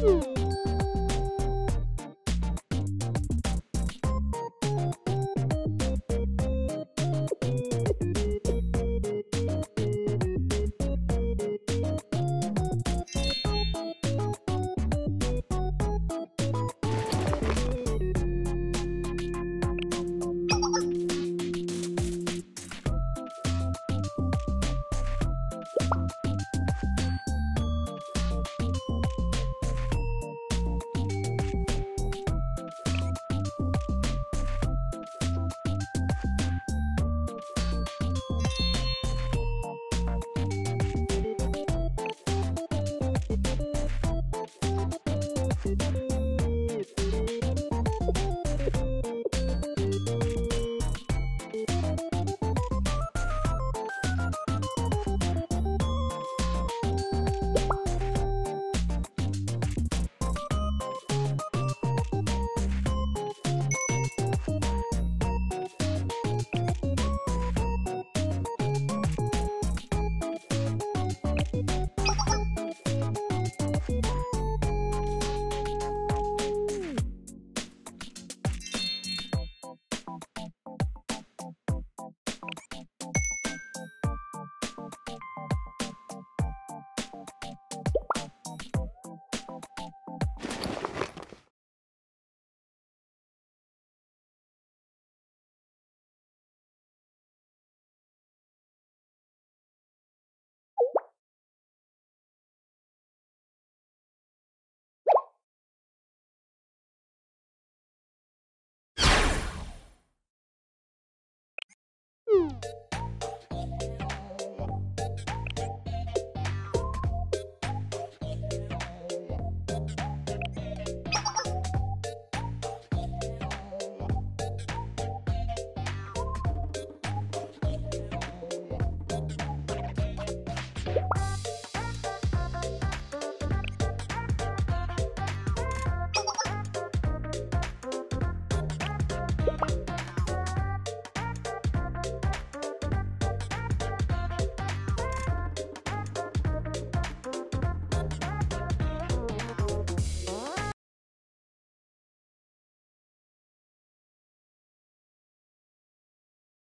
Hmm. Hmm.